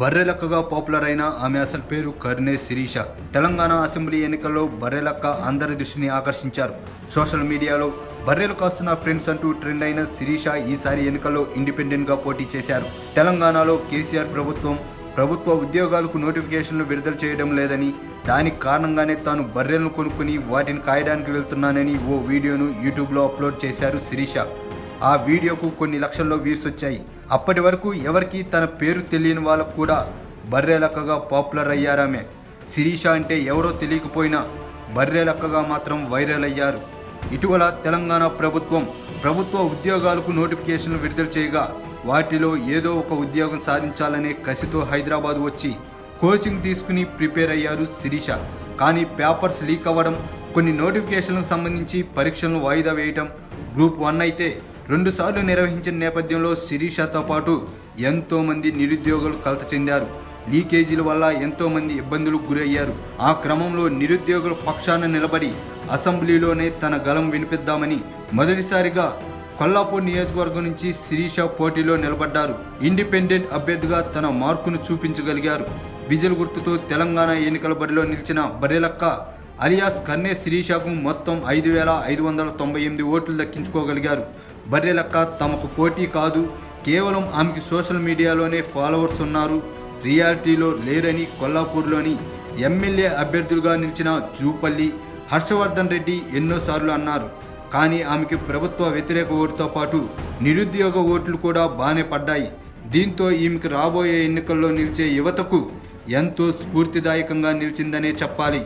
బర్రెలక్కగా popular అయిన ఆమె అసలు పేరు కర్నే శిరీష. తెలంగాణ అసెంబ్లీ ఎన్నికల్లో బర్రెలక్క అందరి దృష్టిని ఆకర్షించారు. సోషల్ మీడియాలో బర్రెలు కాస్తున్న ఫ్రెండ్స్ అంటూ ట్రెండ్ అయిన శిరీష ఈసారి ఎన్నికల్లో ఇండిపెండెంట్గా పోటీ చేశారు. తెలంగాణలో కేసీఆర్ ప్రభుత్వం ప్రభుత్వ ఉద్యోగాలకు నోటిఫికేషన్లు విడుదల చేయడం లేదని దానికి కారణంగానే తాను బర్రెలను కొనుక్కుని వాటిని కాయడానికి వెళ్తున్నానని ఓ వీడియోను యూట్యూబ్లో అప్లోడ్ చేశారు శిరీష. ఆ వీడియోకు కొన్ని లక్షల్లో వ్యూస్ వచ్చాయి. అప్పటి వరకు ఎవరికి తన పేరు తెలియని వాళ్ళకు కూడా బర్రెలక్కగా పాపులర్ అయ్యారామె. శిరీష అంటే ఎవరో తెలియకపోయినా బర్రెలక్కగా మాత్రం వైరల్ అయ్యారు. ఇటీవల తెలంగాణ ప్రభుత్వం ప్రభుత్వ ఉద్యోగాలకు నోటిఫికేషన్లు విడుదల చేయగా వాటిలో ఏదో ఒక ఉద్యోగం సాధించాలనే కసితో హైదరాబాద్ వచ్చి కోచింగ్ తీసుకుని ప్రిపేర్ అయ్యారు శిరీష. కానీ పేపర్స్ లీక్ అవ్వడం కొన్ని నోటిఫికేషన్లకు సంబంధించి పరీక్షలను వాయిదా వేయటం గ్రూప్ వన్ అయితే రెండుసార్లు నిర్వహించిన నేపథ్యంలో శిరీషతో పాటు ఎంతోమంది నిరుద్యోగులు కలత చెందారు. లీకేజీల వల్ల ఎంతోమంది ఇబ్బందులకు గురయ్యారు. ఆ క్రమంలో నిరుద్యోగుల పక్షాన నిలబడి అసెంబ్లీలోనే తన గలం వినిపిద్దామని మొదటిసారిగా కొల్లాపూర్ నియోజకవర్గం నుంచి శిరీష పోటీలో నిలబడ్డారు. ఇండిపెండెంట్ అభ్యర్థిగా తన మార్కును చూపించగలిగారు. విజల్ గుర్తుతో తెలంగాణ ఎన్నికల బరిలో నిలిచిన బర్రెలక్క అలియాస్ కన్నే శిరీషకు మొత్తం ఐదు వేల ఐదు వందల తొంభై ఎనిమిది ఓట్లు దక్కించుకోగలిగారు. బర్రెలక్క తమకు పోటీ కాదు. కేవలం ఆమెకి సోషల్ మీడియాలోనే ఫాలోవర్స్ ఉన్నారు. రియాలిటీలో లేరని కొల్లాపూర్లోని ఎమ్మెల్యే అభ్యర్థులుగా నిలిచిన జూపల్లి హర్షవర్ధన్ రెడ్డి ఎన్నోసార్లు అన్నారు. కానీ ఆమెకి ప్రభుత్వ వ్యతిరేక ఓటుతో పాటు నిరుద్యోగ ఓట్లు కూడా బాగానే పడ్డాయి. దీంతో ఈమెకి రాబోయే ఎన్నికల్లో నిలిచే యువతకు ఎంతో స్ఫూర్తిదాయకంగా నిలిచిందనే చెప్పాలి.